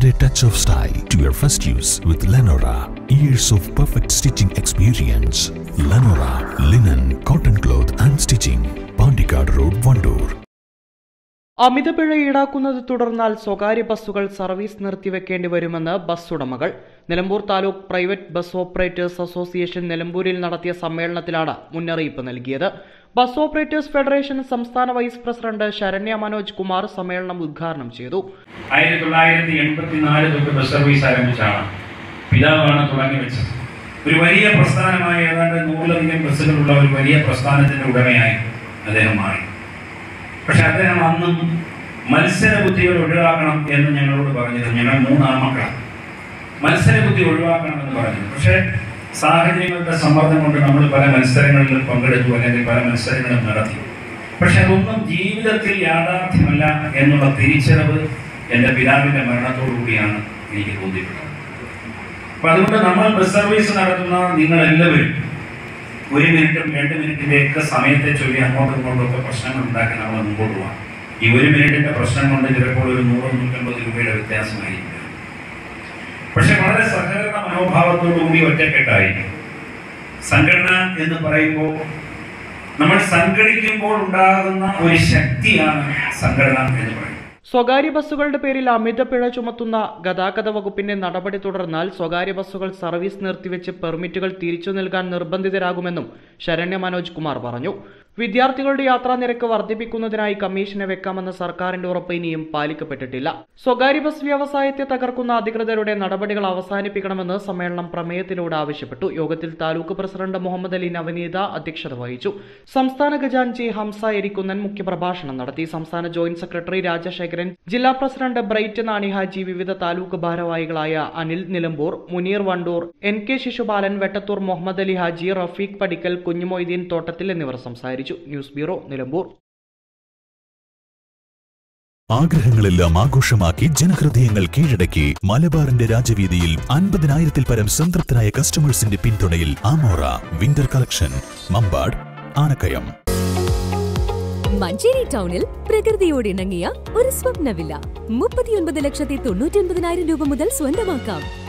Add a touch of style to your first use with Lenora. Years of perfect stitching experience. Lenora, linen, cotton cloth and stitching. Pandikad Road, Vandoor. അമിതപിഴ ഈടാക്കുന്നത് തുടർന്നാൽ സ്വകാര്യ ബസ്സുകൾ service നിർത്തിവെക്കേണ്ടി വരുമെന്ന് bus ഉടമകൾ Nilambur taluk private bus operators association നിലമ്പൂരിൽ നടത്തിയ സമ്മേളനത്തിലാണ് മുന്നറിയിപ്പ് നൽകിയത് ബസ് ഓപ്പറേറ്റേഴ്സ് ഫെഡറേഷൻ സംസ്ഥാന വൈസ് പ്രസിഡന്റ് ശരണ്യ മനോജ് കുമാർ സമ്മേളനം ഉദ്ഘാടനം ചെയ്തു. ആയിരത്തി തൊള്ളായിരത്തി എൺപത്തിനാല് തൊട്ട് ബസ് സർവീസ് ആരംഭിച്ചാണ് പിതാവാണ് തുടങ്ങി വെച്ചത്. ഒരു വലിയ പ്രസ്ഥാനമായ ഏതാണ്ട് നൂറിലധികം ബസ്സുകളുള്ള ഒരു വലിയ പ്രസ്ഥാനത്തിന്റെ ഉടമയായി അദ്ദേഹം മാറി. പക്ഷെ അദ്ദേഹം അന്നും മത്സര ഒഴിവാക്കണം എന്ന് ഞങ്ങളോട് പറഞ്ഞത് ഞങ്ങൾ മൂന്നാം മക്കളാണ് മത്സര ബുദ്ധി ഒഴിവാക്കണമെന്ന് പറഞ്ഞു പക്ഷേ സാഹചര്യങ്ങളുടെ സമ്മർദ്ദം കൊണ്ട് നമ്മൾ പല മത്സരങ്ങളിൽ പങ്കെടുത്തു അല്ലെങ്കിൽ പല മത്സരങ്ങളും നടത്തി. പക്ഷെ അതൊന്നും ജീവിതത്തിൽ യാഥാർത്ഥ്യമല്ല എന്നുള്ള തിരിച്ചറിവ് എന്റെ പിതാവിന്റെ മരണത്തോടുകൂടിയാണ് എനിക്ക് തോന്നിയിട്ടുള്ളത്. അപ്പൊ അതുകൊണ്ട് നമ്മൾ ബസ് സർവീസ് നടത്തുന്ന നിങ്ങളെല്ലാവരും ഒരു മിനിറ്റും രണ്ട് മിനിറ്റിന്റെ ഒക്കെ സമയത്തെ ചൊല്ലി അങ്ങോട്ടും ഇങ്ങോട്ടും ഒക്കെ പ്രശ്നങ്ങൾ ഉണ്ടാക്കി നമ്മൾ മുമ്പോട്ട് പോകാം ഈ ഒരു മിനിറ്റിന്റെ പ്രശ്നം കൊണ്ട് ചിലപ്പോൾ ഒരു നൂറ് നൂറ്റമ്പത് രൂപയുടെ വ്യത്യാസമായിരിക്കും. പക്ഷെ വളരെ സഹകരണ മനോഭാവത്തോടു കൂടി ഒറ്റക്കെട്ടായി സംഘടന എന്ന് പറയുമ്പോൾ നമ്മൾ സംഘടിക്കുമ്പോൾ ഉണ്ടാകുന്ന ഒരു ശക്തിയാണ് സംഘടന എന്ന് പറയുന്നത്. സ്വകാര്യ ബസ്സുകളുടെ പേരിൽ അമിത പിഴ ചുമത്തുന്ന ഗതാഗത വകുപ്പിന്റെ നടപടി തുടർന്നാൽ സ്വകാര്യ ബസ്സുകൾ സർവീസ് നിർത്തിവെച്ച് പെർമിറ്റുകൾ തിരിച്ചു നൽകാൻ നിർബന്ധിതരാകുമെന്നും ശരണ്യ മനോജ് കുമാർ പറഞ്ഞു. വിദ്യാർത്ഥികളുടെ യാത്രാ നിരക്ക് വർദ്ധിപ്പിക്കുന്നതിനായി കമ്മീഷനെ വെക്കാമെന്ന സർക്കാരിന്റെ ഉറപ്പ് ഇനിയും പാലിക്കപ്പെട്ടിട്ടില്ല. സ്വകാര്യ ബസ് വ്യവസായത്തെ തകർക്കുന്ന അധികൃതരുടെ നടപടികൾ അവസാനിപ്പിക്കണമെന്ന് സമ്മേളനം പ്രമേയത്തിലൂടെ ആവശ്യപ്പെട്ടു. യോഗത്തിൽ താലൂക്ക് പ്രസിഡന്റ് മുഹമ്മദ് അലി നവനീത അധ്യക്ഷത വഹിച്ചു. സംസ്ഥാന ഖജാൻജി ഹംസ എരിക്കുന്നൻ മുഖ്യപ്രഭാഷണം നടത്തി. സംസ്ഥാന ജോയിന്റ് സെക്രട്ടറി രാജശേഖരൻ ജില്ലാ പ്രസിഡന്റ് ബ്രൈറ്റ് നാണിഹാജി വിവിധ താലൂക്ക് ഭാരവാഹികളായ അനിൽ നിലമ്പൂർ മുനീർ വണ്ടൂർ എൻ കെ ശിശുപാലൻ വെട്ടത്തൂർ മുഹമ്മദ് അലി ഹാജി റഫീഖ് പടിക്കൽ കുഞ്ഞുമൊയ്തീൻ തോട്ടത്തിൽ എന്നിവർ സംസാരിച്ചു. News bureau Nilambur. ആഗ്രഹങ്ങളെല്ലാം ആഘോഷമാക്കി ജനഹൃദയങ്ങൾ കീഴടക്കി മലബാറിന്റെ രാജവീതിയിൽ അൻപതിനായിരത്തിൽ പരം സംതൃപ്തരായ കസ്റ്റമേഴ്സിന്റെ പിന്തുണയിൽ ആമോറ വിന്റർ കളക്ഷൻ മമ്പാട് ആനക്കയം. മഞ്ചേരി ടൗണിൽ പ്രകൃതിയോട് ഇണങ്ങിയ ഒരു സ്വപ്നവില്ല. മുപ്പത്തിയൊൻപത് ലക്ഷത്തി തൊണ്ണൂറ്റി ഒൻപതിനായിരം രൂപ മുതൽ സ്വന്തമാക്കാം.